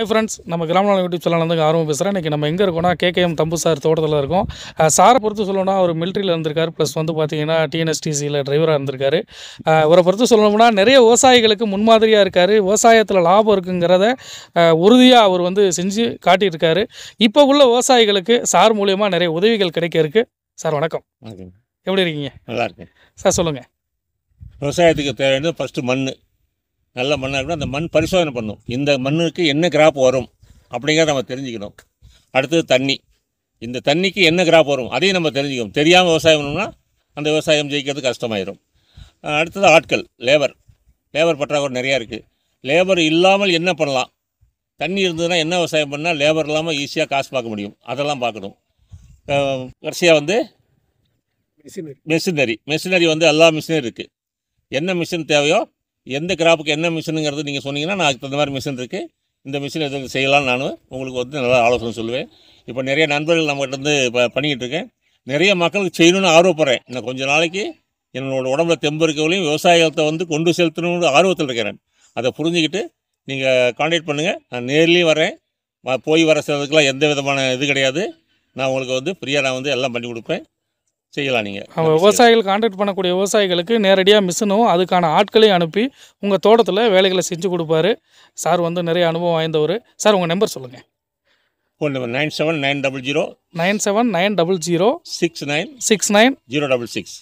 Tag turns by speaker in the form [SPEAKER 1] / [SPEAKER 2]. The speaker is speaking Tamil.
[SPEAKER 1] ஹாய் ஃப்ரெண்ட்ஸ் நம்ம கிராமநல யூடியூப் சேனல் வந்து ஆர்வம் பேசுகிறேன் இன்றைக்கி நம்ம எங்கே இருக்கோம்னா கேகேஎம் தம்பு சார் தோட்டத்தில் இருக்கோம். சாரை பொறுத்து சொல்லணும்னா அவர் மிலிட்ரியில் இருந்திருக்காரு. ப்ளஸ் வந்து பார்த்தீங்கன்னா டிஎன்எஸ்டிசியில் டிரைவராக இருந்திருக்காரு. இவரை பொறுத்து சொல்லணும்னா நிறைய விவசாயிகளுக்கு முன்மாதிரியாக இருக்கார். விவசாயத்தில் லாபம் இருக்குங்கிறத உறுதியாக அவர் வந்து செஞ்சு காட்டியிருக்காரு. இப்போ உள்ள விவசாயிகளுக்கு சார் மூலயமா நிறைய உதவிகள் கிடைக்க இருக்கு. சார் வணக்கம்.
[SPEAKER 2] வணக்கம்.
[SPEAKER 1] எப்படி இருக்கீங்க?
[SPEAKER 2] நல்லா இருக்கேன்.
[SPEAKER 1] சார் சொல்லுங்கள்
[SPEAKER 2] விவசாயத்துக்கு தேவையானது ஃபஸ்ட்டு மண் நல்ல மண்ணாக இருக்கணும் அந்த மண் பரிசோதனை பண்ணும். இந்த மண்ணுக்கு என்ன கிராப் வரும் அப்படிங்கிறத நம்ம தெரிஞ்சுக்கணும். அடுத்தது தண்ணி. இந்த தண்ணிக்கு என்ன கிராப் வரும் அதையும் நம்ம தெரிஞ்சுக்கணும். தெரியாமல் விவசாயம் பண்ணோம்னா அந்த விவசாயம் ஜெயிக்கிறது கஷ்டமாயிரும். அஹ் அடுத்தது ஆட்கள் லேபர் லேபர் பற்றாக்குறை நிறையா இருக்குது லேபர் இல்லாமல் என்ன பண்ணலாம்? தண்ணி இருந்ததுன்னா என்ன விவசாயம் பண்ணால் லேபர் இல்லாமல் ஈஸியாக காசு பார்க்க முடியும். அதெல்லாம் பார்க்கணும். கடைசியாக வந்து மெஷினரி மெஷினரி வந்து எல்லா மிஷினரி இருக்குது என்ன மிஷின் தேவையோ எந்த கிராப்புக்கு என்ன மிஷினுங்கிறது நீங்கள் சொன்னீங்கன்னா நான் அதுக்கு தகுந்த மாதிரி மிஷின் இருக்குது இந்த மிஷின் எது செய்யலாம்னு நான் உங்களுக்கு வந்து நல்லா ஆலோசனை சொல்லுவேன். இப்போ நிறைய நண்பர்கள் நம்மகிட்ட இருந்து இப்போ பண்ணிக்கிட்டு இருக்கேன். நிறைய மக்களுக்கு செய்யணும்னு ஆர்வப்படுறேன். நான் கொஞ்சம் நாளைக்கு என்னோட உடம்புல தெம்பு இருக்கவங்களையும் விவசாயத்தை வந்து கொண்டு செலுத்தணும்னு ஆர்வத்தில் இருக்கிறேன் அதை புரிஞ்சுக்கிட்டு நீங்கள் காண்டாக்ட் பண்ணுங்கள் நான் நேர்லேயும் வரேன் போய் வர சிலதுக்கெல்லாம் எந்த விதமான இது கிடையாது. நான் உங்களுக்கு வந்து ஃப்ரீயாக நான் வந்து எல்லாம் பண்ணி கொடுப்பேன். செய்யலாம் நீங்கள்
[SPEAKER 1] அவங்க விவசாயிகள் கான்டாக்ட் பண்ணக்கூடிய விவசாயிகளுக்கு நேரடியாக மிஷினும் அதுக்கான ஆட்களையும் அனுப்பி உங்கள் தோட்டத்தில் வேலைகளை செஞ்சு கொடுப்பாரு. சார் வந்து நிறைய அனுபவம் வாய்ந்தவர். சார் உங்கள் நம்பர் சொல்லுங்கள்
[SPEAKER 2] phone number nine seven nine double zero
[SPEAKER 1] nine seven nine double zero
[SPEAKER 2] six nine
[SPEAKER 1] six nine
[SPEAKER 2] zero double six